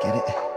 Get it?